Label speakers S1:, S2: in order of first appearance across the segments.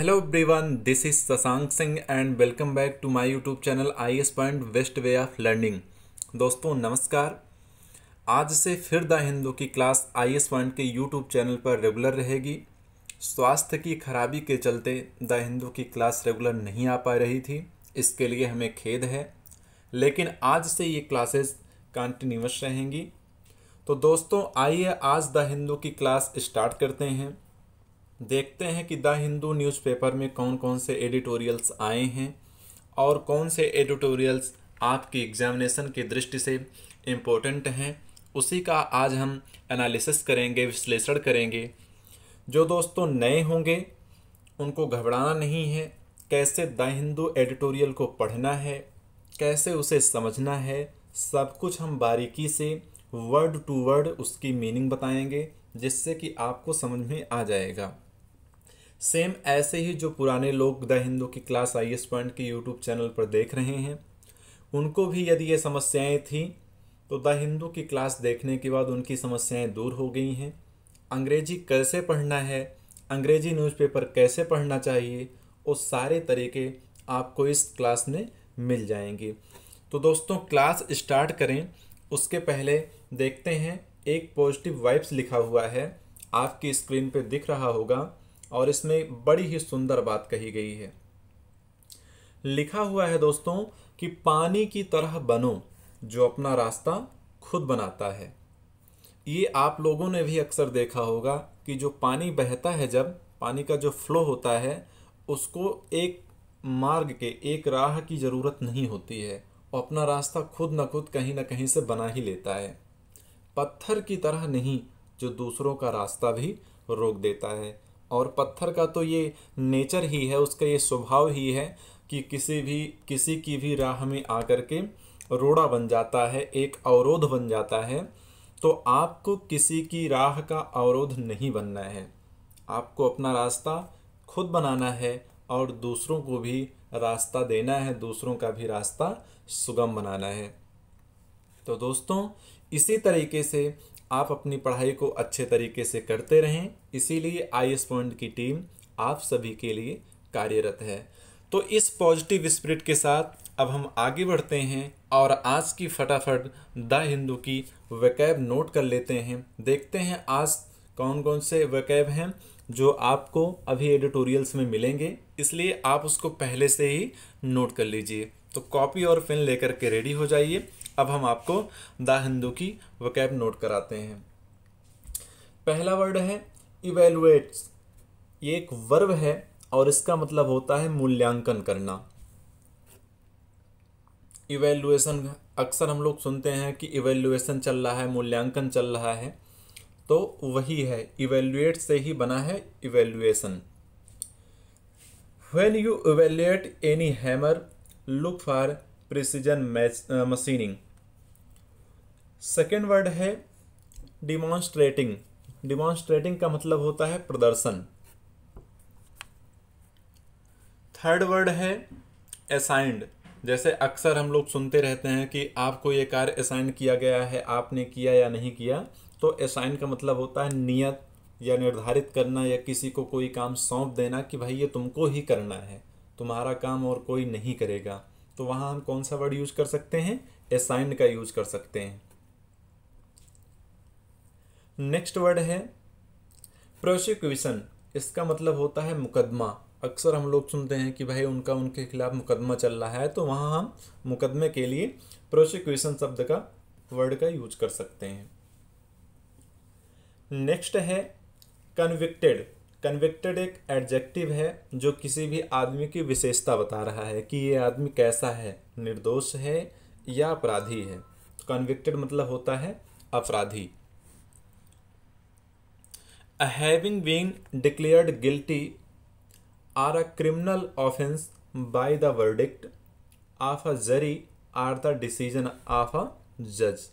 S1: Hello everyone this is Shashank Singh and welcome back to my YouTube channel I S point best way of learning दोस्तों, नमस्कार। आज से फिर the Hindu की class I S point के YouTube channel पर regular रहेगी। स्वास्थ्य की खराबी के चलते द हिंदू की क्लास रेगुलर नहीं आ पा रही थी। इसके लिए हमें खेद है। लेकिन आज से ये क्लासेस कंटिन्यूस रहेंगी। तो दोस्तों, आइए आज द हिंदू की क्लास स्टार्ट करते हैं। देखते हैं कि द हिंदू न्यूज़पेपर में कौन कौन से एडिटोरियल्स आए हैं और कौन से एडिटोरियल्स आपकी एग्जामिनेशन की दृष्टि से इम्पोर्टेंट हैं। उसी का आज हम एनालिसिस करेंगे, विश्लेषण करेंगे। जो दोस्तों नए होंगे, उनको घबराना नहीं है। कैसे द हिंदू एडिटोरियल को पढ़ना है, कैसे उसे समझना है, सब कुछ हम बारीकी से वर्ड टू वर्ड उसकी मीनिंग बताएँगे, जिससे कि आपको समझ में आ जाएगा। सेम ऐसे ही जो पुराने लोग द हिंदू की क्लास आई एस पॉइंट के यूट्यूब चैनल पर देख रहे हैं, उनको भी यदि ये समस्याएँ थी तो द हिंदू की क्लास देखने के बाद उनकी समस्याएँ दूर हो गई हैं। अंग्रेज़ी कैसे पढ़ना है, अंग्रेज़ी न्यूज़पेपर कैसे पढ़ना चाहिए, वो सारे तरीके आपको इस क्लास में मिल जाएँगे। तो दोस्तों क्लास स्टार्ट करें। उसके पहले देखते हैं, एक पॉजिटिव वाइब्स लिखा हुआ है, आपकी स्क्रीन पे दिख रहा होगा। और इसमें बड़ी ही सुंदर बात कही गई है। लिखा हुआ है दोस्तों कि पानी की तरह बनो, जो अपना रास्ता खुद बनाता है। ये आप लोगों ने भी अक्सर देखा होगा कि जो पानी बहता है जब, पानी का जो फ्लो होता है, उसको एक मार्ग के, एक राह की ज़रूरत नहीं होती है। वो अपना रास्ता खुद न खुद कहीं ना कहीं से बना ही लेता है। पत्थर की तरह नहीं, जो दूसरों का रास्ता भी रोक देता है। और पत्थर का तो ये नेचर ही है, उसका ये स्वभाव ही है कि किसी भी, किसी की भी राह में आकर के रोड़ा बन जाता है, एक अवरोध बन जाता है। तो आपको किसी की राह का अवरोध नहीं बनना है। आपको अपना रास्ता खुद बनाना है और दूसरों को भी रास्ता देना है, दूसरों का भी रास्ता सुगम बनाना है। तो दोस्तों, इसी तरीके से आप अपनी पढ़ाई को अच्छे तरीके से करते रहें। इसीलिए आई एस पॉइंट की टीम आप सभी के लिए कार्यरत है। तो इस पॉजिटिव स्पिरिट के साथ अब हम आगे बढ़ते हैं और आज की फटाफट द हिंदू की वैकैब नोट कर लेते हैं। देखते हैं आज कौन कौन से वैकैब हैं जो आपको अभी एडिटोरियल्स में मिलेंगे। इसलिए आप उसको पहले से ही नोट कर लीजिए। तो कॉपी और पेन लेकर के रेडी हो जाइए। अब हम आपको द हिंदू की वकैब नोट कराते हैं। पहला वर्ड है इवेलुएट्स ये एक वर्ब है और इसका मतलब होता है मूल्यांकन करना। इवेल्युएशन अक्सर हम लोग सुनते हैं कि इवेल्युएशन चल रहा है, मूल्यांकन चल रहा है। तो वही है इवेल्युएट से ही बना है evaluation when you evaluate any hammer, look for precision machining second word है डिमॉन्स्ट्रेटिंग डिमॉन्स्ट्रेटिंग का मतलब होता है प्रदर्शन. थर्ड वर्ड है असाइंड जैसे अक्सर हम लोग सुनते रहते हैं कि आपको ये कार्य असाइन किया गया है, आपने किया या नहीं किया तो असाइन का मतलब होता है नियत या निर्धारित करना या किसी को कोई काम सौंप देना कि भाई ये तुमको ही करना है, तुम्हारा काम और कोई नहीं करेगा। तो वहाँ हम कौन सा वर्ड यूज़ कर सकते हैं? असाइंड का यूज़ कर सकते हैं। नेक्स्ट वर्ड है प्रोसिक्यूशन इसका मतलब होता है मुकदमा। अक्सर हम लोग सुनते हैं कि भाई उनका, उनके खिलाफ मुकदमा चल रहा है तो वहाँ हम मुकदमे के लिए प्रोसिक्यूशन शब्द का वर्ड का यूज़ कर सकते हैं। नेक्स्ट है कन्विक्टेड कन्विक्टेड एक एडजेक्टिव है, जो किसी भी आदमी की विशेषता बता रहा है कि ये आदमी कैसा है, निर्दोष है या अपराधी है। कन्विक्टेड मतलब होता है अपराधी। Having been declared guilty or a criminal offense by the verdict of a jury or the decision of a judge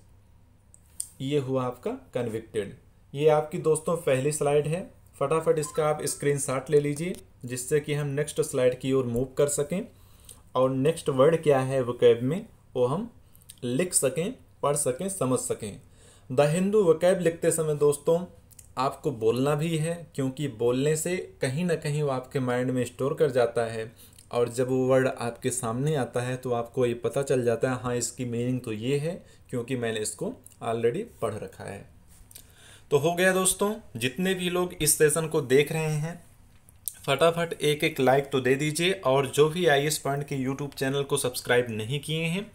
S1: ये हुआ आपका कन्विक्टेड ये आपकी दोस्तों, पहली स्लाइड है। फटाफट इसका आप स्क्रीनशॉट ले लीजिए, जिससे कि हम नेक्स्ट स्लाइड की ओर मूव कर सकें। और नेक्स्ट वर्ड क्या है वकैब में, वो हम लिख सकें, पढ़ सकें, समझ सकें। द हिंदू वकैब लिखते समय दोस्तों, आपको बोलना भी है, क्योंकि बोलने से कहीं ना कहीं वो आपके माइंड में स्टोर कर जाता है। और जब वो वर्ड आपके सामने आता है तो आपको ये पता चल जाता है हाँ इसकी मीनिंग तो ये है, क्योंकि मैंने इसको ऑलरेडी पढ़ रखा है। तो हो गया दोस्तों, जितने भी लोग इस सेशन को देख रहे हैं, फटाफट एक एक लाइक तो दे दीजिए और जो भी आई एस पॉइंट के यूट्यूब चैनल को सब्सक्राइब नहीं किए हैं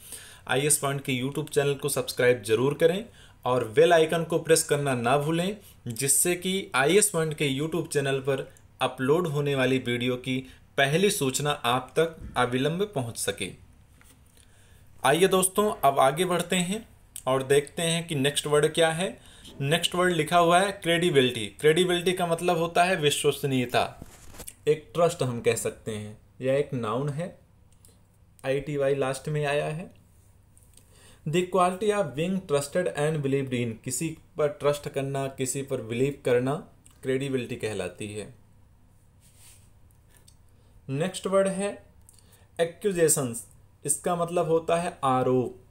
S1: आई एस पॉइंट के यूट्यूब चैनल को सब्सक्राइब ज़रूर करें और बेल आइकन को प्रेस करना ना भूलें, जिससे कि आई एस पॉइंट के यूट्यूब चैनल पर अपलोड होने वाली वीडियो की पहली सूचना आप तक अविलंब पहुँच सके। आइए दोस्तों, अब आगे बढ़ते हैं। और देखते हैं कि नेक्स्ट वर्ड क्या है। नेक्स्ट वर्ड लिखा हुआ है क्रेडिबिलिटी क्रेडिबिलिटी का मतलब होता है विश्वसनीयता। एक ट्रस्ट हम कह सकते हैं। यह एक नाउन है। आई टी वाई लास्ट में आया है। The quality of being trusted and believed in किसी पर ट्रस्ट करना, किसी पर बिलीव करना क्रेडिबिलिटी कहलाती है। नेक्स्ट वर्ड है एक्यूजेशंस इसका मतलब होता है आरोप।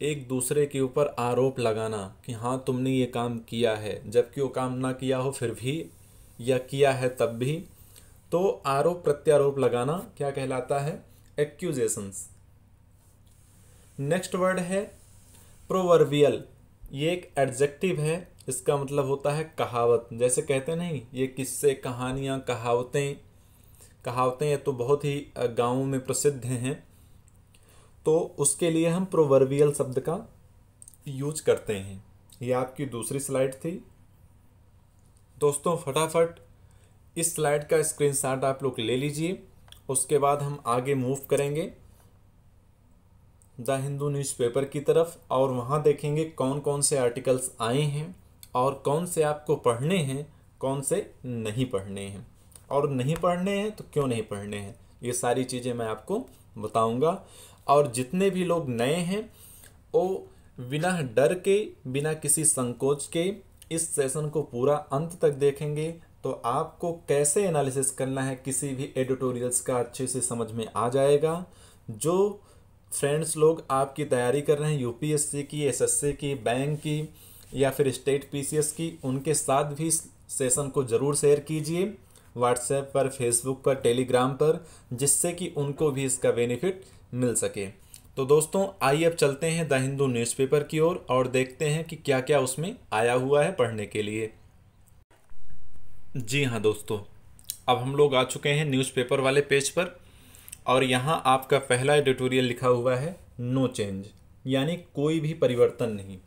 S1: एक दूसरे के ऊपर आरोप लगाना कि हाँ तुमने ये काम किया है। जबकि वो काम ना किया हो, फिर भी, या किया है तब भी। तो आरोप प्रत्यारोप लगाना क्या कहलाता है? एक्यूजेशंस नेक्स्ट वर्ड है प्रोवर्बियल ये एक एडजेक्टिव है, इसका मतलब होता है कहावत। जैसे कहते नहीं, ये किस्से, कहानियाँ, कहावतें। कहावतें तो बहुत ही गाँव में प्रसिद्ध हैं। तो उसके लिए हम प्रोवर्बियल शब्द का यूज़ करते हैं। ये आपकी दूसरी स्लाइड थी। दोस्तों, फटाफट इस स्लाइड का स्क्रीनशॉट आप लोग ले लीजिए, उसके बाद हम आगे मूव करेंगे। द हिंदू न्यूज़पेपर की तरफ़, और वहाँ देखेंगे कौन कौन से आर्टिकल्स आए हैं, और कौन से आपको पढ़ने हैं, कौन से नहीं पढ़ने हैं। और नहीं पढ़ने हैं तो क्यों नहीं पढ़ने हैं? ये सारी चीज़ें मैं आपको बताऊँगा। और जितने भी लोग नए हैं, वो बिना डर के, बिना किसी संकोच के इस सेशन को पूरा अंत तक देखेंगे। तो आपको कैसे एनालिसिस करना है, किसी भी एडिटोरियल्स का अच्छे से समझ में आ जाएगा। जो फ्रेंड्स लोग आपकी तैयारी कर रहे हैं यूपीएससी की एसएससी की बैंक की, या फिर स्टेट पीसीएस की, उनके साथ भी सेशन को ज़रूर शेयर कीजिए। व्हाट्सएप पर फेसबुक पर टेलीग्राम पर, जिससे कि उनको भी इसका बेनिफिट मिल सके। तो दोस्तों आइए अब चलते हैं द हिंदू न्यूज़पेपर की ओर और, और देखते हैं कि क्या क्या उसमें आया हुआ है पढ़ने के लिए। जी हाँ दोस्तों अब हम लोग आ चुके हैं न्यूज़पेपर वाले पेज पर और यहाँ आपका पहला एडिटोरियल लिखा हुआ है नो चेंज यानी कोई भी परिवर्तन नहीं।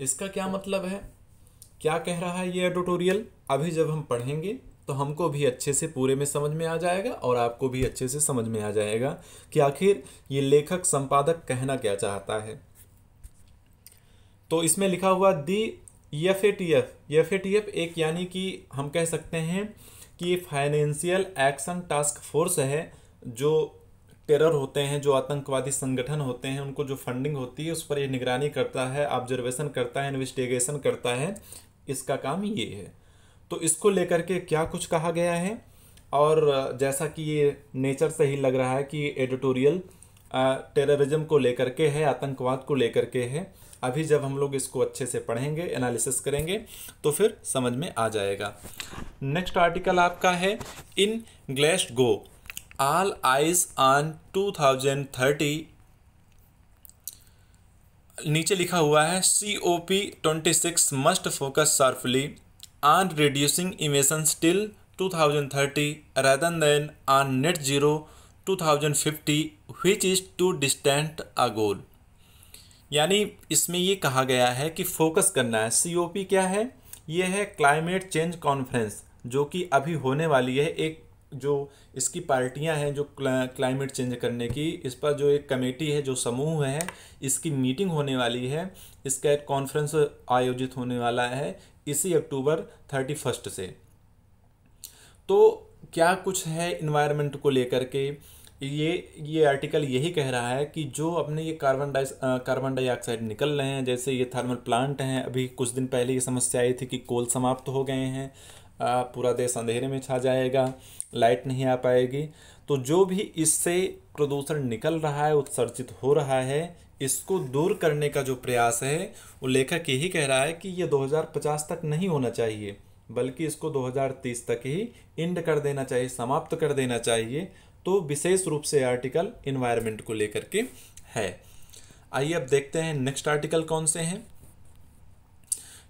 S1: इसका क्या मतलब है? क्या कह रहा है ये एडिटोरियल? अभी जब हम पढ़ेंगे तो हमको भी अच्छे से पूरे में समझ में आ जाएगा और आपको भी अच्छे से समझ में आ जाएगा कि आखिर ये लेखक संपादक कहना क्या चाहता है। तो इसमें लिखा हुआ the F A T F F A T F एक यानी कि हम कह सकते हैं कि फाइनेंशियल एक्शन टास्क फोर्स है, जो टेरर होते हैं, जो आतंकवादी संगठन होते हैं, उनको जो फंडिंग होती है, उस पर ये निगरानी करता है ऑब्जर्वेशन करता है इन्वेस्टिगेशन करता है। इसका काम ये है। तो इसको लेकर के क्या कुछ कहा गया है? और जैसा कि ये नेचर से ही लग रहा है कि एडिटोरियल टेररिज्म को लेकर के है, आतंकवाद को लेकर के है। अभी जब हम लोग इसको अच्छे से पढ़ेंगे एनालिसिस करेंगे तो फिर समझ में आ जाएगा। नेक्स्ट आर्टिकल आपका है इन ग्लेस्ट गो all eyes on 2030 नीचे लिखा हुआ है C O P twenty six must focus sharply on reducing emissions till 2030 rather than on net zero 2050 which is too distant a goal. यानी इसमें ये कहा गया है कि फोकस करना है। सीओपी क्या है? ये है क्लाइमेट चेंज कॉन्फ्रेंस जो कि अभी होने वाली है। एक जो इसकी पार्टियाँ हैं, जो क्लाइमेट चेंज करने की, इस पर जो एक कमेटी है, जो समूह है, इसकी मीटिंग होने वाली है। इसका एक कॉन्फ्रेंस आयोजित होने वाला है। इसी अक्टूबर थर्टी फ़र्स्ट से। तो क्या कुछ है इन्वायरमेंट को लेकर के? ये ये आर्टिकल यही कह रहा है कि जो अपने ये कार्बन डाइ कार्बन डाइऑक्साइड निकल रहे हैं, जैसे ये थर्मल प्लांट हैं, अभी कुछ दिन पहले ये समस्या आई थी कि कोल समाप्त हो गए हैं पूरा देश अंधेरे में छा जाएगा लाइट नहीं आ पाएगी। तो जो भी इससे प्रदूषण निकल रहा है, उत्सर्जित हो रहा है इसको दूर करने का जो प्रयास है, वो लेखक यही कह रहा है कि ये 2050 तक नहीं होना चाहिए, बल्कि इसको 2030 तक ही इंड कर देना चाहिए, समाप्त कर देना चाहिए। तो विशेष रूप से आर्टिकल इन्वायरमेंट को लेकर के है। आइए अब देखते हैं नेक्स्ट आर्टिकल कौन से हैं।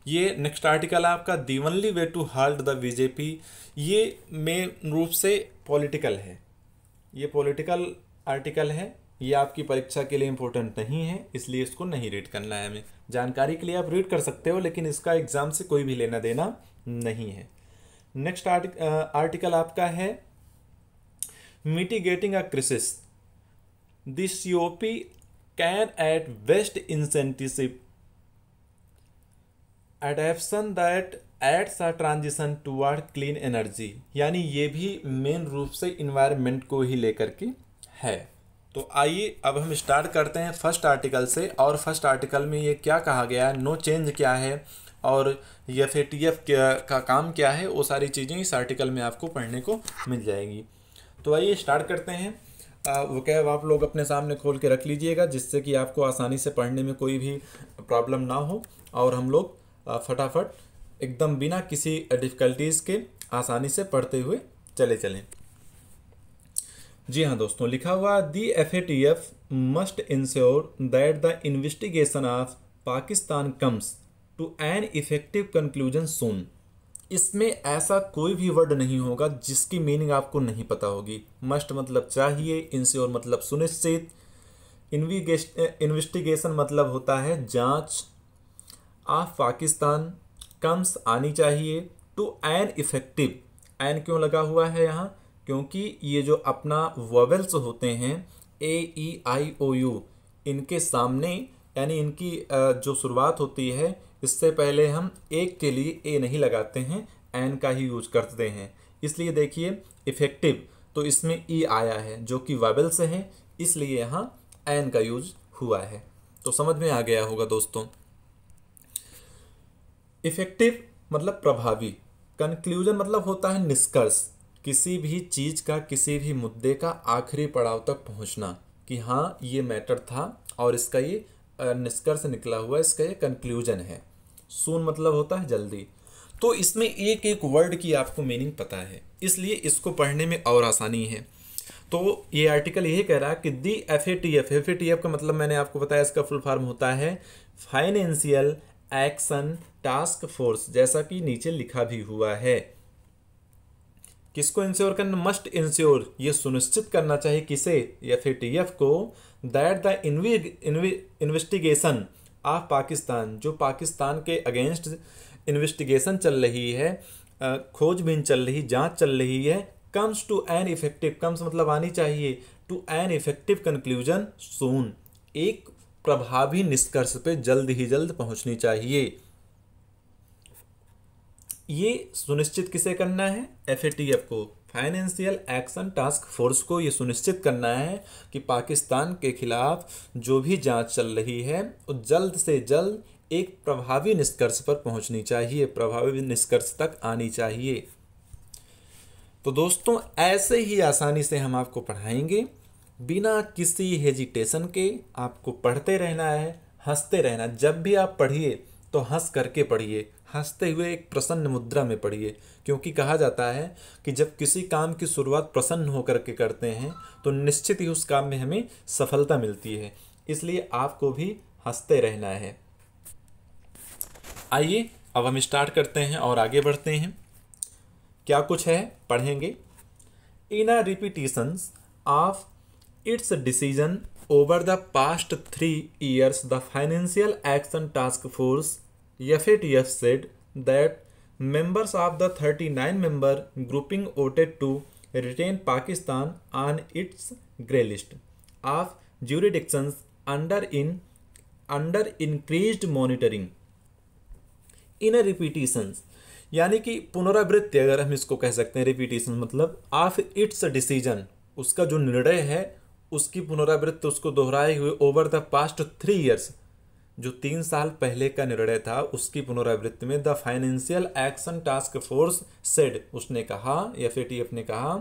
S1: ये नेक्स्ट आर्टिकल है आपका the only way to halt the BJP, ये मेन रूप से पॉलिटिकल है। ये पॉलिटिकल आर्टिकल है। ये आपकी परीक्षा के लिए इम्पोर्टेंट नहीं है, इसलिए इसको नहीं रीड करना है हमें। जानकारी के लिए आप रीड कर सकते हो, लेकिन इसका एग्ज़ाम से कोई भी लेना देना नहीं है। नेक्स्ट आर्टिकल आपका है mitigating a crisis this UP can at best incentive adaption that aids a transition toward clean energy यानी ये भी मेन रूप से इन्वायरमेंट को ही लेकर के है। तो आइए अब हम स्टार्ट करते हैं फ़र्स्ट आर्टिकल से और फ़र्स्ट आर्टिकल में ये क्या कहा गया है? नो चेंज क्या है? और एफ़ ए टी एफ़ का काम क्या है? वो सारी चीज़ें इस आर्टिकल में आपको पढ़ने को मिल जाएगी। तो आइए स्टार्ट करते हैं। वो कैब आप लोग अपने सामने खोल के रख लीजिएगा जिससे कि आपको आसानी से पढ़ने में कोई भी प्रॉब्लम ना हो और हम लोग फटाफट एकदम बिना किसी डिफ़िकल्टीज़ के आसानी से पढ़ते हुए चले चलें। जी हाँ दोस्तों, लिखा हुआ the F A T F must ensure that the investigation of Pakistan comes to an effective conclusion soon इसमें ऐसा कोई भी वर्ड नहीं होगा जिसकी मीनिंग आपको नहीं पता होगी। मस्ट मतलब चाहिए इंश्योर मतलब सुनिश्चित इन्वेस्टिगेशन मतलब होता है जाँच। ऑफ़ पाकिस्तान कम्स आनी चाहिए टू एन इफ़ेक्टिव एन क्यों लगा हुआ है यहाँ? क्योंकि ये जो अपना वोवेल्स होते हैं ए ई आई ओ यू इनके सामने, यानी इनकी जो शुरुआत होती है, इससे पहले हम एक के लिए ए नहीं लगाते हैं एन का ही यूज़ करते हैं। इसलिए देखिए इफ़ेक्टिव तो इसमें ई आया है, जो कि वावेल से है, इसलिए यहाँ एन का यूज़ हुआ है। तो समझ में आ गया होगा दोस्तों। इफ़ेक्टिव मतलब प्रभावी। कंक्लूजन मतलब होता है निष्कर्ष। किसी भी चीज़ का, किसी भी मुद्दे का आखिरी पड़ाव तक पहुँचना कि हाँ ये मैटर था और इसका ये निष्कर्ष निकला हुआ, इसका ये कंक्लूजन है। सून मतलब होता है जल्दी। तो इसमें एक एक वर्ड की आपको मीनिंग पता है। इसलिए इसको पढ़ने में और आसानी है। तो ये आर्टिकल यही कह रहा है कि the F A T F F A T F का मतलब मैंने आपको बताया इसका फुल फॉर्म होता है फाइनेंशियल एक्शन टास्क फोर्स जैसा कि नीचे लिखा भी हुआ है। किसको इंश्योर करना मस्ट इंश्योर ये सुनिश्चित करना चाहिए किसे? या फिर टी एफ़ को that the investigation of Pakistan जो पाकिस्तान के अगेंस्ट इन्वेस्टिगेशन चल रही है खोजबीन चल रही, जाँच चल रही है comes to an effective comes मतलब आनी चाहिए to an effective conclusion soon एक प्रभावी निष्कर्ष पे जल्द ही जल्द पहुंचनी चाहिए। ये सुनिश्चित किसे करना है? FATF को। फाइनेंशियल एक्शन टास्क फोर्स को ये सुनिश्चित करना है कि पाकिस्तान के खिलाफ जो भी जाँच चल रही है, वो जल्द से जल्द एक प्रभावी निष्कर्ष पर पहुंचनी चाहिए, प्रभावी निष्कर्ष तक आनी चाहिए। तो दोस्तों, ऐसे ही आसानी से हम आपको पढ़ाएँगे। बिना किसी हेजिटेशन के आपको पढ़ते रहना है, हँसते रहना जब भी आप पढ़िए तो हंस करके पढ़िए। हँसते हुए एक प्रसन्न मुद्रा में पढ़िए क्योंकि कहा जाता है कि जब किसी काम की शुरुआत प्रसन्न होकर के करते हैं तो निश्चित ही उस काम में हमें सफलता मिलती है। इसलिए आपको भी हँसते रहना है। आइए, अब हम स्टार्ट करते हैं और आगे बढ़ते हैं। क्या कुछ है? पढ़ेंगे। In a repetitions of its decision over the past three years the Financial Action Task Force FATF said that members of the 39 member grouping voted to retain Pakistan on its grey list of jurisdictions under in under increased monitoring in repetitions यानी कि पुनरावृत्ति अगर हम इसको कह सकते हैं repetition मतलब ऑफ़ इट्स डिसीज़न उसका जो निर्णय है उसकी पुनरावृत्ति उसको दोहराए हुए over the past three years जो तीन साल पहले का निर्णय था, उसकी पुनरावृत्ति में the Financial Action Task Force said, उसने कहा एफ़ ने कहा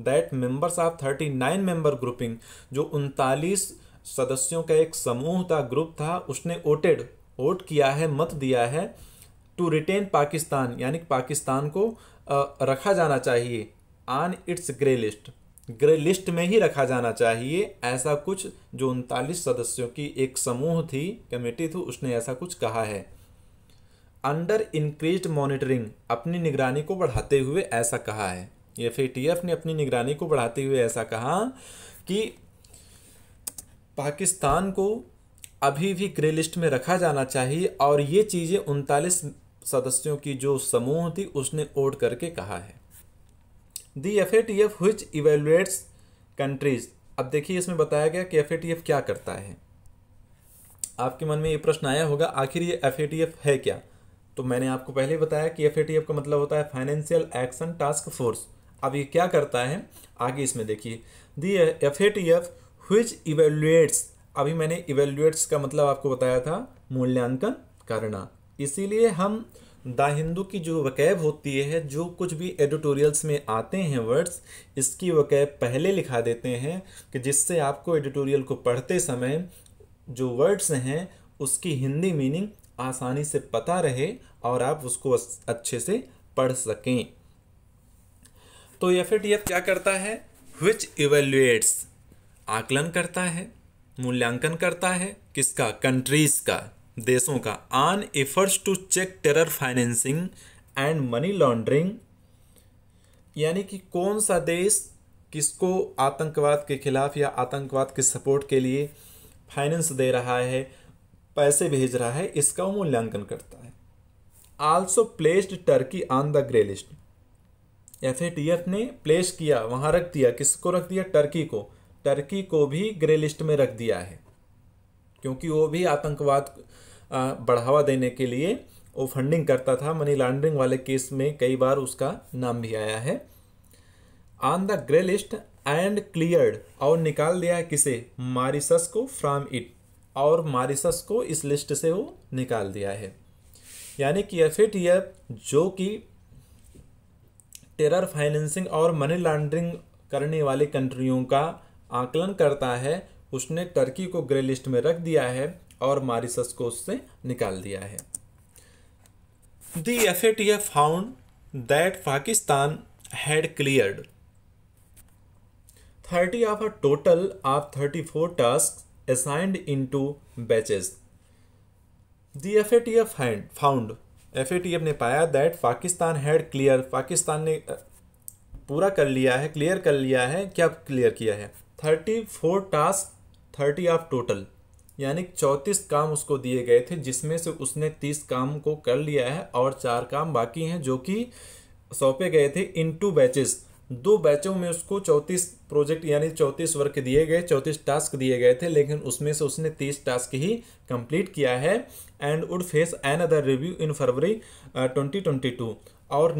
S1: that members of thirty nine member grouping जो उनतालीस सदस्यों का एक समूह था ग्रुप था, उसने वोटेड वोट किया है, मत दिया है टू रिटेन पाकिस्तान, यानी पाकिस्तान को रखा जाना चाहिए on its grey list grey list में ही रखा जाना चाहिए। ऐसा कुछ जो उनतालीस सदस्यों की एक समूह थी, कमेटी थी, उसने ऐसा कुछ कहा है। अंडर इंक्रीज मॉनिटरिंग, अपनी निगरानी को बढ़ाते हुए ऐसा कहा है। एफ़ ने अपनी निगरानी को बढ़ाते हुए ऐसा कहा कि पाकिस्तान को अभी भी ग्रे लिस्ट में रखा जाना चाहिए और ये चीज़ें उनतालीस सदस्यों की जो समूह थी, उसने ओट करके कहा है। The F A T F which evaluates countries अब देखिए इसमें बताया गया कि एफ़ ए टी एफ़ क्या करता है। आपके मन में ये प्रश्न आया होगा, आखिर ये एफ़ ए टी एफ़ है क्या? तो मैंने आपको पहले बताया कि एफ़ ए टी एफ़ का मतलब होता है फाइनेंशियल एक्शन टास्क फोर्स अब ये क्या करता है? आगे इसमें देखिए। The F A T F which evaluates अभी मैंने इवेल्युएट्स का मतलब आपको बताया था, मूल्यांकन करना। इसीलिए हम द हिंदू की जो वकैब होती है, जो कुछ भी एडिटोरियल्स में आते हैं वर्ड्स इसकी वकैब पहले लिखा देते हैं कि जिससे आपको एडिटोरियल को पढ़ते समय जो वर्ड्स हैं, उसकी हिंदी मीनिंग आसानी से पता रहे और आप उसको अच्छे से पढ़ सकें। तो एफ़ क्या करता है? विच इवेल्युएट्स आकलन करता है, मूल्यांकन करता है किसका? कंट्रीज़ का। देशों का। On efforts to check terror financing and money laundering यानी कि कौन सा देश किसको आतंकवाद के खिलाफ या आतंकवाद के सपोर्ट के लिए फाइनेंस दे रहा है, पैसे भेज रहा है, इसका मूल्यांकन करता है। Also placed Turkey on the grey list F ने प्लेस किया, वहाँ रख दिया। किसको रख दिया? टर्की को। टर्की को भी ग्रे लिस्ट में रख दिया है। क्योंकि वो भी आतंकवाद बढ़ावा देने के लिए वो फंडिंग करता था। मनी लॉन्ड्रिंग वाले केस में कई बार उसका नाम भी आया है। On the grey list and cleared और निकाल दिया है किसे? मारिसस को फ्रॉम इट और मारिसस को इस लिस्ट से वो निकाल दिया है। यानी कि एफ़ जो कि टेरर फाइनेंसिंग और मनी लॉन्ड्रिंग करने वाली कंट्रियों का आकलन करता है, उसने टर्की को ग्रे लिस्ट में रख दिया है। और मारिसस को उससे निकाल दिया है। The F A T F found that Pakistan had cleared thirty of a total of thirty four task assigned in two batches the F A T F found F A T F ने पाया that Pakistan had clear Pakistan ने पूरा कर लिया है clear कर लिया है क्या क्लियर किया है? Thirty four task thirty of total. यानी चौंतीस काम उसको दिए गए थे, जिसमें से उसने तीस काम को कर लिया है और चार काम बाकी हैं, जो कि सौंपे गए थे इन टू बैचेस। दो बैचों में उसको चौंतीस प्रोजेक्ट यानी चौंतीस वर्क दिए गए, चौंतीस टास्क दिए गए थे, लेकिन उसमें से उसने तीस टास्क ही कंप्लीट किया है। And would face another review in February twenty twenty two. और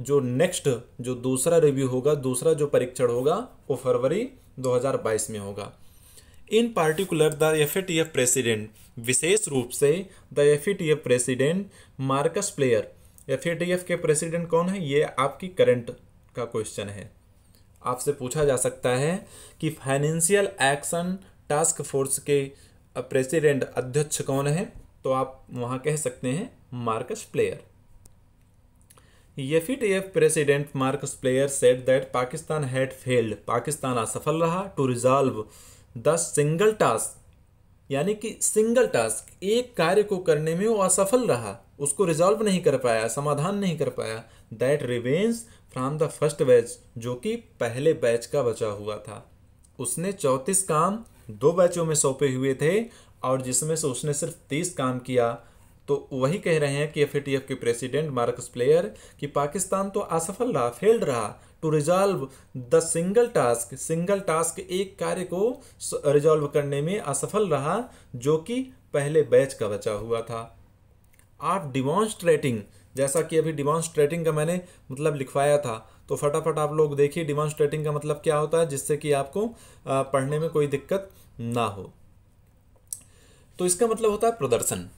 S1: जो नेक्स्ट, जो दूसरा रिव्यू होगा, दूसरा जो परीक्षण होगा, वो फरवरी 2022 में होगा। In particular the F A T F president विशेष रूप से the F A T F president Marcus Pleyer F A T F के प्रेसिडेंट कौन है? ये आपकी करंट का क्वेश्चन है। आपसे पूछा जा सकता है कि फाइनेंशियल एक्शन टास्क फोर्स के प्रेसिडेंट अध्यक्ष कौन है? तो आप वहाँ कह सकते हैं Marcus Pleyer F president Marcus Pleyer said that Pakistan had failed Pakistan असफल रहा to resolve the single task, यानी कि सिंगल टास्क, एक कार्य को करने में वो असफल रहा, उसको रिजॉल्व नहीं कर पाया, समाधान नहीं कर पाया। That remains from the first batch जो कि पहले बैच का बचा हुआ था। उसने चौंतीस काम दो बैचों में सौंपे हुए थे, और जिसमें से उसने सिर्फ़ तीस काम किया। तो वही कह रहे हैं कि एफ़ के प्रेसिडेंट मार्कस प्लेयर कि पाकिस्तान तो असफल रहा फेल्ड रहा to resolve the single task single task एक कार्य को रिजॉल्व करने में असफल रहा, जो कि पहले बैच का बचा हुआ था। आप डिमॉन्स्ट्रेटिंग जैसा कि अभी डिमॉन्स्ट्रेटिंग का मैंने मतलब लिखवाया था तो फटाफट आप लोग देखिए डिमॉन्स्ट्रेटिंग का मतलब क्या होता है, जिससे कि आपको पढ़ने में कोई दिक्कत ना हो। तो इसका मतलब होता है प्रदर्शन।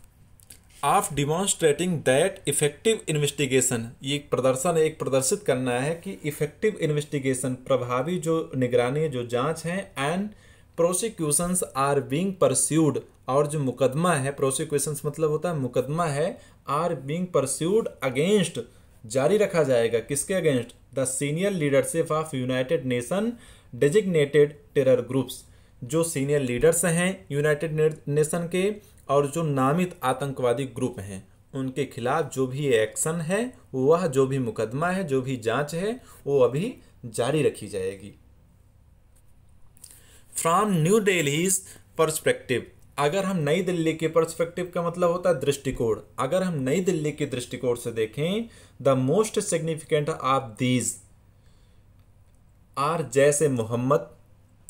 S1: Of demonstrating that effective investigation ये एक प्रदर्शन एक प्रदर्शित करना है कि इफ़ेक्टिव इन्वेस्टिगेशन प्रभावी जो निगरानी जो जाँच है and prosecutions are being pursued और जो मुकदमा है प्रोसिक्यूशंस मतलब होता है मुकदमा है आर बीइंग परस्यूड अगेंस्ट जारी रखा जाएगा। किसके against the senior leadership of United Nation designated terror groups जो सीनियर लीडर्स हैं यूनाइटेड नेशन के और जो नामित आतंकवादी ग्रुप हैं, उनके खिलाफ जो भी एक्शन है, वह जो भी मुकदमा है, जो भी जाँच है, वो अभी जारी रखी जाएगी। From New Delhi perspective. अगर हम नई दिल्ली के परस्पेक्टिव का मतलब होता है दृष्टिकोण। अगर हम नई दिल्ली के दृष्टिकोण से देखें the most significant of these are जैसे मोहम्मद,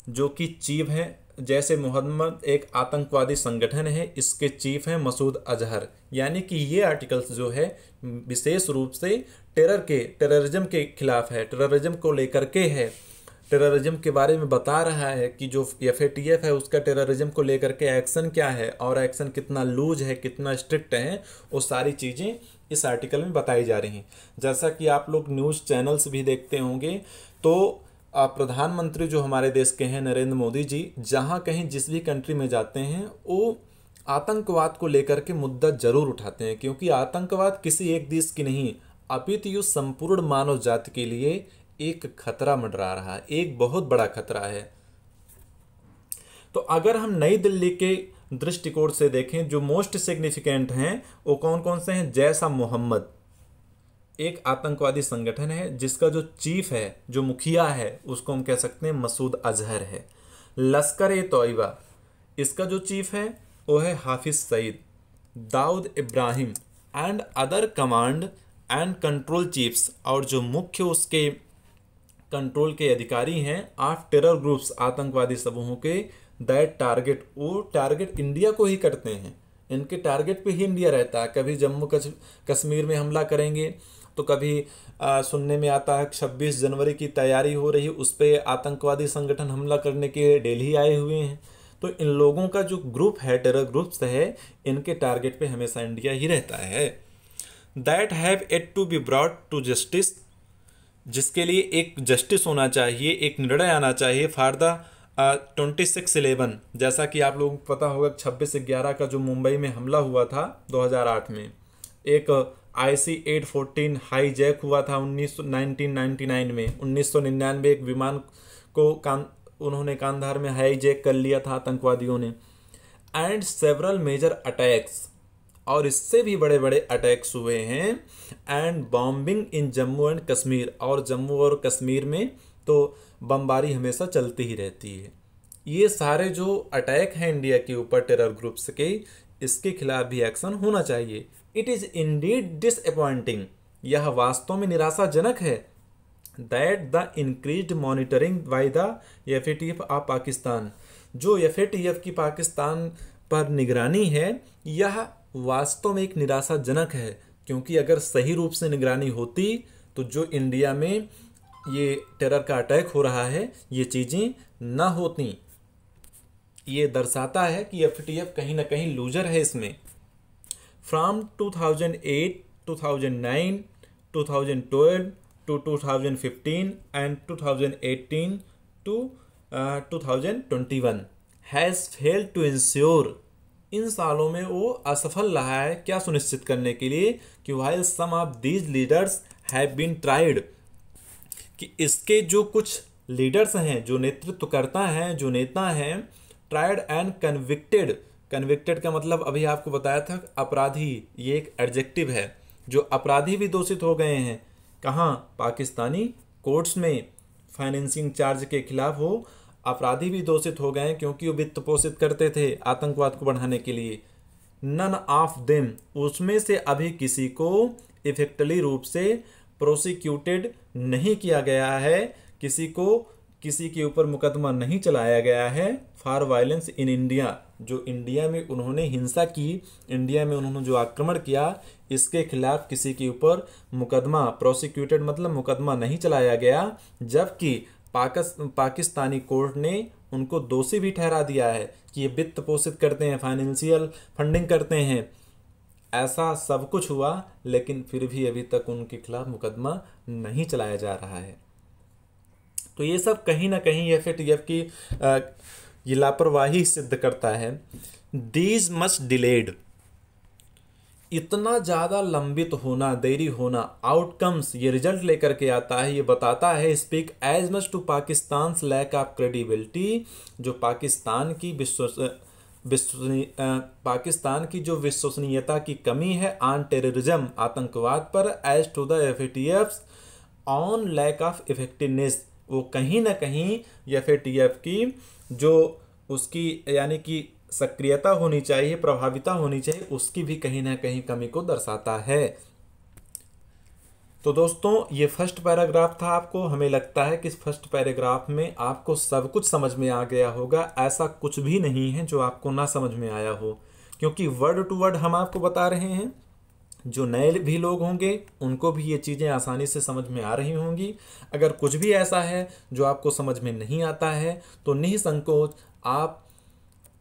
S1: जो कि चीफ है जैसे मोहम्मद एक आतंकवादी संगठन है, इसके चीफ हैं मसूद अजहर। यानी कि ये आर्टिकल्स जो है, विशेष रूप से टेरर के, टेररिज्म के खिलाफ है। टेररिज्म को लेकर के है। टेररिज्म के बारे में बता रहा है कि जो एफएटीएफ है, उसका टेररिज्म को लेकर के एक्शन क्या है और एक्शन कितना लूज है, कितना स्ट्रिक्ट है, वो सारी चीज़ें इस आर्टिकल में बताई जा रही हैं। जैसा कि आप लोग न्यूज़ चैनल्स भी देखते होंगे तो प्रधानमंत्री जो हमारे देश के हैं, नरेंद्र मोदी जी, जहाँ कहीं जिस भी कंट्री में जाते हैं, वो आतंकवाद को लेकर के मुद्दा ज़रूर उठाते हैं, क्योंकि आतंकवाद किसी एक देश की नहीं, अपितु संपूर्ण मानव जाति के लिए एक खतरा मंडरा रहा है, एक बहुत बड़ा खतरा है। तो अगर हम नई दिल्ली के दृष्टिकोण से देखें, जो मोस्ट सिग्निफिकेंट हैं, वो कौन कौन से हैं? जैसा मोहम्मद। एक आतंकवादी संगठन है, जिसका जो चीफ है, जो मुखिया है, उसको हम कह सकते हैं मसूद अजहर है। लश्कर ए तोयबा, इसका जो चीफ है, वो है Hafiz Saeed, Dawood Ibrahim and other command and control chiefs और जो मुख्य उसके कंट्रोल के अधिकारी हैं, आठ टेरर ग्रुप्स आतंकवादी समूहों के दैट टारगेट वो टारगेट इंडिया को ही करते हैं। इनके टारगेट पे ही इंडिया रहता है, कभी जम्मू कश्मीर में हमला करेंगे तो कभी आ, सुनने में आता है छब्बीस जनवरी की तैयारी हो रही उस पर आतंकवादी संगठन हमला करने के डेली आए हुए हैं। तो इन लोगों का जो ग्रुप है टेरर ग्रुप्स है इनके टारगेट पे हमेशा इंडिया ही रहता है। That have yet to be brought to justice जिसके लिए एक जस्टिस होना चाहिए एक निर्णय आना चाहिए for the twenty six eleven जैसा कि आप लोगों को पता होगा छब्बीस ग्यारह का जो मुंबई में हमला हुआ था 2008 में एक I C eight fourteen hijack हुआ था उन्नीस सौ नाइनटीन नाइन्टी नाइन में। उन्नीस सौ निन्यानवे एक विमान को कान उन्होंने कांधार में हाई जैक कर लिया था आतंकवादियों ने। एंड सेवरल मेजर अटैक्स, और इससे भी बड़े बड़े अटैक्स हुए हैं। And bombing in Jammu and Kashmir, और जम्मू और कश्मीर में तो बमबारी हमेशा चलती ही रहती है। ये सारे जो अटैक हैं इंडिया के ऊपर टेरर ग्रुप्स के, इसके खिलाफ भी एक्शन होना चाहिए। इट इज़ इंडीड डिसअपॉइंटिंग यह वास्तव में निराशाजनक है। That the increase monitoring by the F A T F of Pakistan जो एफ़ ए टी एफ़ की पाकिस्तान पर निगरानी है, यह वास्तव में एक निराशाजनक है। क्योंकि अगर सही रूप से निगरानी होती तो जो इंडिया में ये टेरर का अटैक हो रहा है, ये चीज़ें ना होती। ये दर्शाता है कि एफ़ कहीं ना कहीं लूजर है इसमें। From 2008 2009 2012 to 2015 and 2018 to uh, 2021 has fail to ensure इन सालों में वो असफल रहा है क्या सुनिश्चित करने के लिए कि while some of these leaders have been tried कि इसके जो कुछ लीडर्स हैं जो नेतृत्वकर्ता हैं जो नेता हैं ट्राइड एंड कन्विक्टेड कन्विक्टेड का मतलब अभी आपको बताया था, अपराधी, ये एक एडजेक्टिव है, जो अपराधी भी दोषित हो गए हैं। कहाँ? पाकिस्तानी कोर्ट्स में फाइनेंसिंग चार्ज के खिलाफ हो अपराधी भी दोषित हो गए क्योंकि वो वित्त पोषित करते थे आतंकवाद को बढ़ाने के लिए। नन ऑफ़ देम उसमें से अभी किसी को इफेक्टली रूप से प्रोसिक्यूटेड नहीं किया गया है, किसी को किसी के ऊपर मुकदमा नहीं चलाया गया है फॉर वायलेंस इन इंडिया जो इंडिया में उन्होंने हिंसा की, इंडिया में उन्होंने जो आक्रमण किया, इसके खिलाफ किसी के ऊपर मुकदमा प्रोसिक्यूटेड मतलब मुकदमा नहीं चलाया गया, जबकि पाकिस्तानी कोर्ट ने उनको दोषी भी ठहरा दिया है कि ये वित्त पोषित करते हैं फाइनेंशियल फंडिंग करते हैं। ऐसा सब कुछ हुआ, लेकिन फिर भी अभी तक उनके खिलाफ मुकदमा नहीं चलाया जा रहा है। तो ये सब कहीं ना कहीं एफ़ की ये लापरवाही सिद्ध करता है। दीज मस्ट डिलेड इतना ज़्यादा लंबित होना, देरी होना आउटकम्स ये रिज़ल्ट लेकर के आता है, ये बताता है speak as much to Pakistan lack of credibility जो पाकिस्तान की विश्वसनीय पाकिस्तान की जो विश्वसनीयता की कमी है ऑन टेररिज्म आतंकवाद पर as to the F T F on lack of effectiveness वो कहीं ना कहीं एफ़ टी एफ़ की जो उसकी, यानी कि सक्रियता होनी चाहिए, प्रभाविता होनी चाहिए, उसकी भी कहीं ना कहीं कमी को दर्शाता है। तो दोस्तों, ये फ़र्स्ट पैराग्राफ था आपको। हमें लगता है कि इस फ़र्स्ट पैराग्राफ में आपको सब कुछ समझ में आ गया होगा। ऐसा कुछ भी नहीं है जो आपको ना समझ में आया हो, क्योंकि वर्ड टू वर्ड हम आपको बता रहे हैं। जो नए भी लोग होंगे, उनको भी ये चीज़ें आसानी से समझ में आ रही होंगी। अगर कुछ भी ऐसा है जो आपको समझ में नहीं आता है तो निसंकोच आप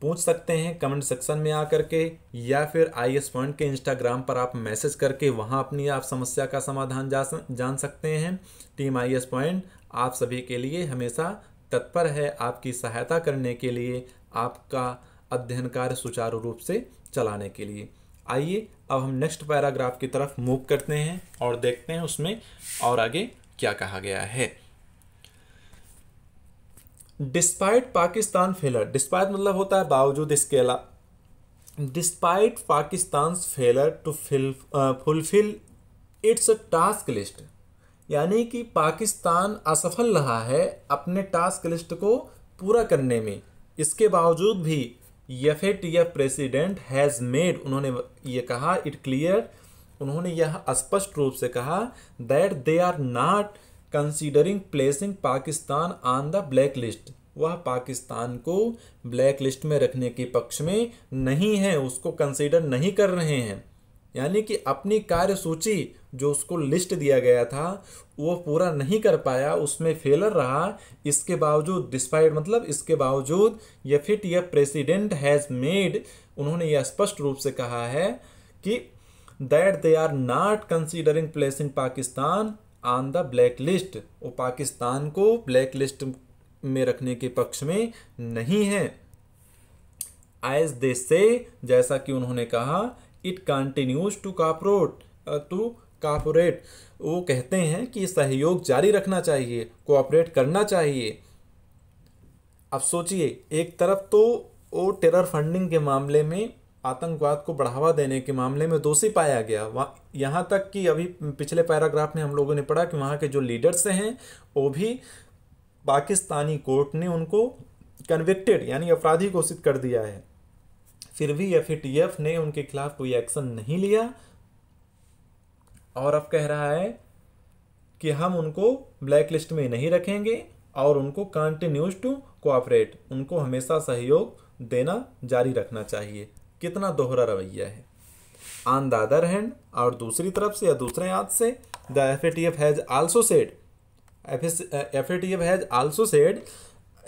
S1: पूछ सकते हैं कमेंट सेक्शन में आकर के, या फिर आई एस पॉइंट के इंस्टाग्राम पर आप मैसेज करके वहाँ अपनी आप समस्या का समाधान जा जान सकते हैं। टीम आई एस पॉइंट, आप सभी के लिए हमेशा तत्पर है आपकी सहायता करने के लिए, आपका अध्ययन कार्य सुचारू रूप से चलाने के लिए। आइए अब हम नेक्स्ट पैराग्राफ की तरफ़ मूव करते हैं और देखते हैं उसमें और आगे क्या कहा गया है। डिस्पाइट पाकिस्तान फेलर डिस्पाइट मतलब होता है बावजूद इसके अलावा despite Pakistan failure to fill fulfil its task list यानी कि पाकिस्तान असफल रहा है अपने टास्क लिस्ट को पूरा करने में, इसके बावजूद भी F A T F president has made उन्होंने ये कहा इट क्लियर उन्होंने यह स्पष्ट रूप से कहा that they are not considering placing Pakistan on the black list वह पाकिस्तान को ब्लैक लिस्ट में रखने के पक्ष में नहीं है, उसको कंसिडर नहीं कर रहे हैं। यानी कि अपनी कार्य सूची जो उसको लिस्ट दिया गया था, वो पूरा नहीं कर पाया, उसमें फेलर रहा। इसके बावजूद डिस्पाइट मतलब इसके बावजूद F F president has made उन्होंने यह स्पष्ट रूप से कहा है कि that they are not considering placing Pakistan on the black list वो पाकिस्तान को ब्लैक लिस्ट में रखने के पक्ष में नहीं है। एज दे से जैसा कि उन्होंने कहा it continues to cooperate to cooperate. वो कहते हैं कि सहयोग जारी रखना चाहिए कोऑपरेट करना चाहिए। अब सोचिए, एक तरफ़ तो वो टेरर फंडिंग के मामले में, आतंकवाद को बढ़ावा देने के मामले में दोषी पाया गया। वहाँ, यहाँ तक कि अभी पिछले पैराग्राफ में हम लोगों ने पढ़ा कि वहाँ के जो लीडर्स हैं, वो भी पाकिस्तानी कोर्ट ने उनको कन्विक्टेड यानी अपराधी घोषित कर दिया है। फिर भी एफ़ ने उनके खिलाफ कोई एक्शन नहीं लिया। और अब कह रहा है कि हम उनको ब्लैक लिस्ट में नहीं रखेंगे और उनको कंटिन्यूज टू कोऑपरेट उनको हमेशा सहयोग देना जारी रखना चाहिए। कितना दोहरा रवैया है। ऑन द अदर हैंड और दूसरी तरफ़ से या दूसरे हाथ से the F A T F has also said F A T F has also said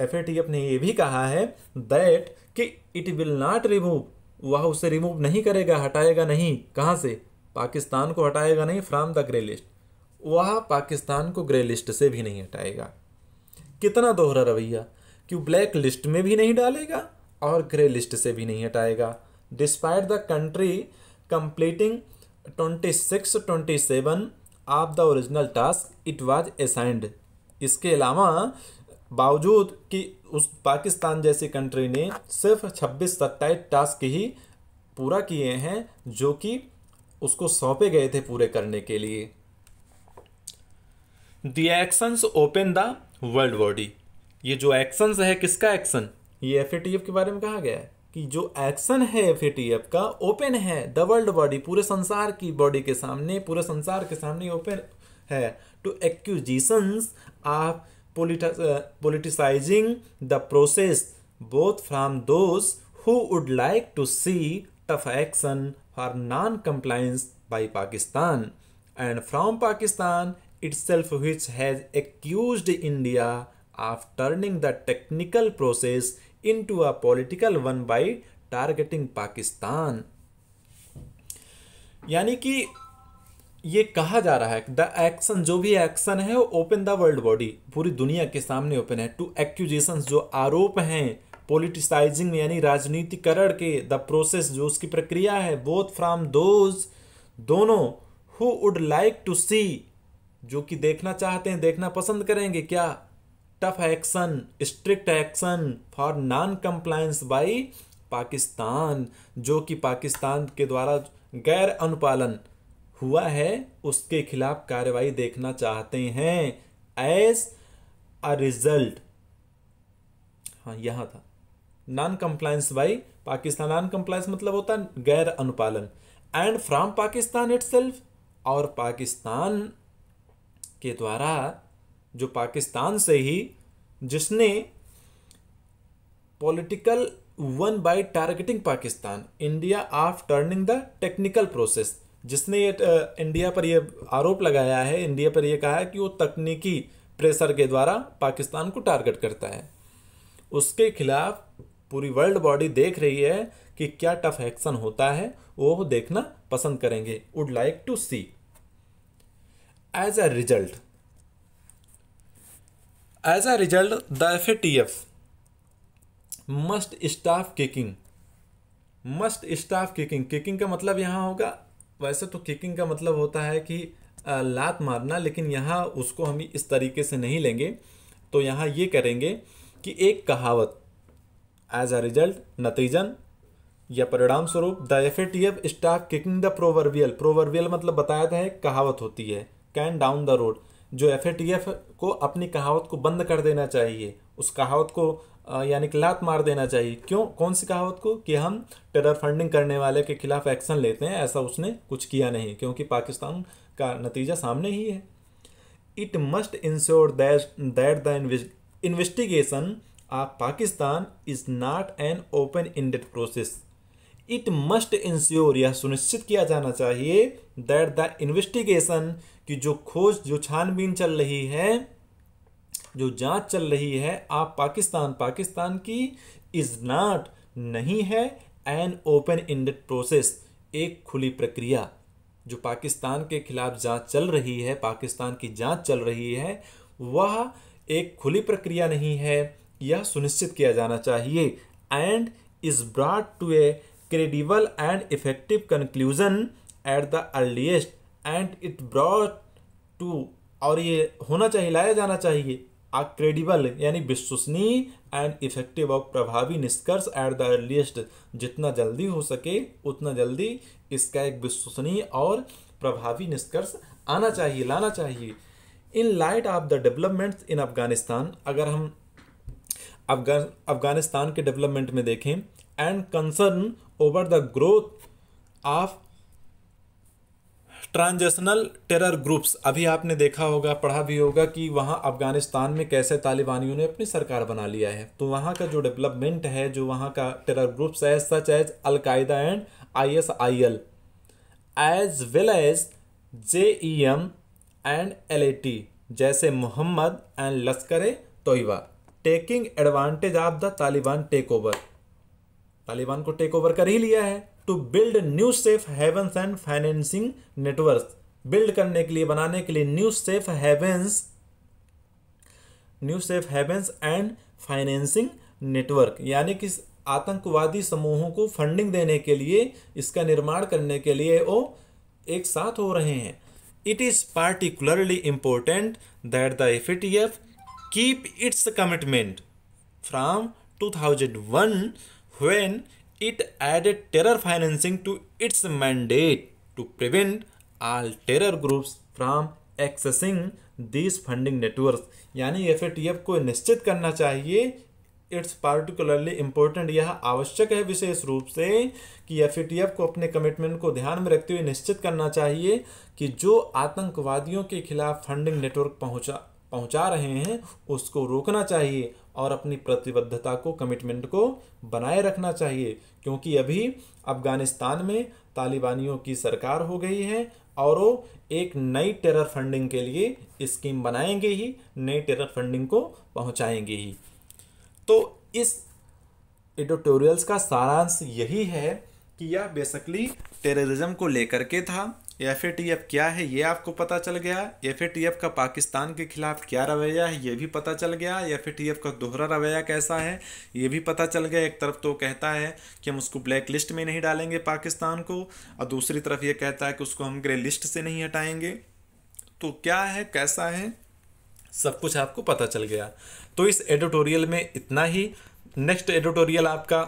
S1: F ने यह भी कहा है दैट कि इट विल नॉट रिमूव वह उसे रिमूव नहीं करेगा, हटाएगा नहीं। कहाँ से? पाकिस्तान को हटाएगा नहीं फ्रॉम द ग्रे लिस्ट वह पाकिस्तान को ग्रे लिस्ट से भी नहीं हटाएगा। कितना दोहरा रवैया? कि ब्लैक लिस्ट में भी नहीं डालेगा और ग्रे लिस्ट से भी नहीं हटाएगा। Despite the country completing 26 27 of the original task it was assigned इसके अलावा बावजूद कि उस पाकिस्तान जैसी कंट्री ने सिर्फ़ 26 सत्ताईस टास्क ही पूरा किए हैं जो कि उसको सौंपे गए थे पूरे करने के लिए। The actions open the world body ये जो एक्शंस है किसका एक्शन ये एफएटीएफ के बारे में कहा गया है कि जो एक्शन है एफएटीएफ का ओपन है। द वर्ल्ड बॉडी पूरे संसार की बॉडी के सामने पूरे संसार के सामने ओपन है। To accusations of the process both from those who would like to see tough action for non compliance by Pakistan and from Pakistan itself which has accused India of turning the technical process into a political one by targeting Pakistan यानी कि ये कहा जा रहा है the action, जो भी action है, वो ओपन द वर्ल्ड बॉडी पूरी दुनिया के सामने ओपन है। टू एक्यूजेशन जो आरोप हैं पोलिटिसाइजिंग यानी राजनीतिकरण के द प्रोसेस जो उसकी प्रक्रिया है बोथ फ्रॉम दोज दोनों who would like to see जो कि देखना चाहते हैं, देखना पसंद करेंगे, क्या? Tough action strict action for non compliance by Pakistan, जो कि पाकिस्तान के द्वारा गैर अनुपालन हुआ है, उसके खिलाफ कार्रवाई देखना चाहते हैं एज अ रिज़ल्ट हाँ यहाँ था। Non compliance by Pakistan. Non compliance मतलब होता है गैर अनुपालन। एंड फ्रॉम पाकिस्तान इट और पाकिस्तान के द्वारा, जो पाकिस्तान से ही, जिसने political one by targeting Pakistan India of turning the technical process जिसने ये इंडिया पर यह आरोप लगाया है, इंडिया पर यह कहा है कि वो तकनीकी प्रेशर के द्वारा पाकिस्तान को टारगेट करता है। उसके खिलाफ पूरी वर्ल्ड बॉडी देख रही है कि क्या टफ एक्शन होता है, वो देखना पसंद करेंगे। Would like to see as a result as a result the F A T F must stop kicking must stop kicking kicking का मतलब यहाँ होगा वैसे तो किकिंग का मतलब होता है कि लात मारना, लेकिन यहाँ उसको हम इस तरीके से नहीं लेंगे। तो यहाँ ये करेंगे कि एक कहावत एज अ रिज़ल्ट नतीजन, या परिणाम स्वरूप the F A T F stop kicking the proverbial proverbial मतलब बताया था, एक कहावत होती है कैन डाउन द रोड जो एफ़ ए टी एफ़ को अपनी कहावत को बंद कर देना चाहिए, उस कहावत को यानी कि लात मार देना चाहिए। क्यों? कौन सी कहावत को? कि हम टेरर फंडिंग करने वाले के खिलाफ एक्शन लेते हैं, ऐसा उसने कुछ किया नहीं, क्योंकि पाकिस्तान का नतीजा सामने ही है। It must ensure that that the investigation of Pakistan is not an open ended process it must ensure यह सुनिश्चित किया जाना चाहिए दैट द इन्वेस्टिगेशन की जो खोज, जो छानबीन चल रही है, जो जाँच चल रही है, आप पाकिस्तान पाकिस्तान की इज़ नॉट नहीं है एन ओपन इंडेड प्रोसेस एक खुली प्रक्रिया, जो पाकिस्तान के खिलाफ जाँच चल रही है, पाकिस्तान की जाँच चल रही है, वह एक खुली प्रक्रिया नहीं है, यह सुनिश्चित किया जाना चाहिए and is brought to a credible and effective conclusion at the earliest and it brought to और ये होना चाहिए, लाया जाना चाहिए आ क्रेडिबल यानी विश्वसनीय एंड इफ़ेक्टिव और प्रभावी निष्कर्ष एट द अर्लीस्ट जितना जल्दी हो सके, उतना जल्दी इसका एक विश्वसनीय और प्रभावी निष्कर्ष आना चाहिए, लाना चाहिए। In light of the developments in Afghanistan अगर हम अफगान, अफ़गानिस्तान के डेवलपमेंट में देखें and concern over the growth of transnational terror groups. अभी आपने देखा होगा, पढ़ा भी होगा कि वहाँ अफ़गानिस्तान में कैसे तालिबानियों ने अपनी सरकार बना लिया है। तो वहाँ का जो डेवलपमेंट है, जो वहाँ का टेरर ग्रुप्स है, such as al Qaeda and I S I L, as well as J E M and L A T, जैसे Mohammed and Lashkar Toiba. Taking advantage of the Taliban take over Taliban को take over कर ही लिया है। To build new safe havens and financing network build करने के लिए, बनाने के लिए new safe havens new safe havens and financing network यानी कि आतंकवादी समूहों को फंडिंग देने के लिए, इसका निर्माण करने के लिए वो एक साथ हो रहे हैं। It is particularly important that the F keep its commitment from 2001 when it added terror financing to its mandate to prevent all terror groups from accessing these funding networks. यानी एफ़ को निश्चित करना चाहिए। इट्स पार्टिकुलरली इम्पोर्टेंट यह आवश्यक है विशेष रूप से कि एफएटीएफ को अपने कमिटमेंट को ध्यान में रखते हुए निश्चित करना चाहिए कि जो आतंकवादियों के खिलाफ फंडिंग नेटवर्क पहुँचा पहुँचा रहे हैं, उसको रोकना चाहिए। और अपनी प्रतिबद्धता को कमिटमेंट को बनाए रखना चाहिए। क्योंकि अभी अफ़गानिस्तान में तालिबानियों की सरकार हो गई है और वो एक नई टेरर फंडिंग के लिए स्कीम बनाएँगे ही, नई टेरर फंडिंग को पहुंचाएँगे ही। तो इस एडिटोरियल्स का सारांश यही है कि यह बेसिकली टेररिज्म को लेकर के था। एफएटीएफ क्या है, ये आपको पता चल गया। एफएटीएफ का पाकिस्तान के खिलाफ क्या रवैया है, ये भी पता चल गया। एफएटीएफ का दोहरा रवैया कैसा है, ये भी पता चल गया। एक तरफ़ तो कहता है कि हम उसको ब्लैक लिस्ट में नहीं डालेंगे पाकिस्तान को, और दूसरी तरफ़ ये कहता है कि उसको हम ग्रे लिस्ट से नहीं हटाएँगे। तो क्या है, कैसा है, सब कुछ आपको पता चल गया। तो इस एडिटोरियल में इतना ही। नेक्स्ट एडिटोरियल आपका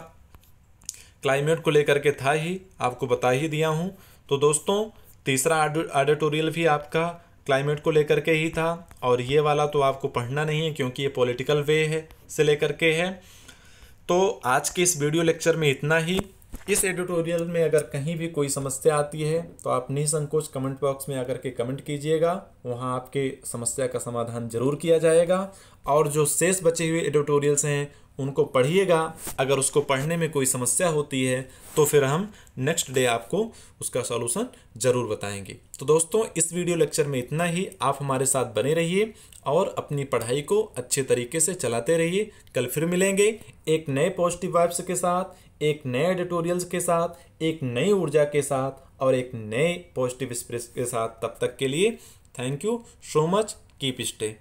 S1: क्लाइमेट को लेकर के था ही, आपको बता ही दिया हूँ। तो दोस्तों तीसरा ऑडिटोरियल भी आपका क्लाइमेट को लेकर के ही था, और ये वाला तो आपको पढ़ना नहीं है, क्योंकि ये पॉलिटिकल वे है, से लेकर के है। तो आज के इस वीडियो लेक्चर में इतना ही। इस एडिटोरियल में अगर कहीं भी कोई समस्या आती है तो आप निसंकोच कमेंट बॉक्स में आकर के कमेंट कीजिएगा, वहाँ आपके समस्या का समाधान ज़रूर किया जाएगा। और जो शेष बचे हुए एडिटोरियल्स हैं उनको पढ़िएगा। अगर उसको पढ़ने में कोई समस्या होती है तो फिर हम नेक्स्ट डे आपको उसका सॉल्यूशन ज़रूर बताएँगे। तो दोस्तों, इस वीडियो लेक्चर में इतना ही। आप हमारे साथ बने रहिए और अपनी पढ़ाई को अच्छे तरीके से चलाते रहिए। कल फिर मिलेंगे एक नए पॉजिटिव वाइब्स के साथ, एक नए एडिटोरियल्स के साथ, एक नई ऊर्जा के साथ और एक नए पॉजिटिव स्प्रेस के साथ। तब तक के लिए thank you so much keep stay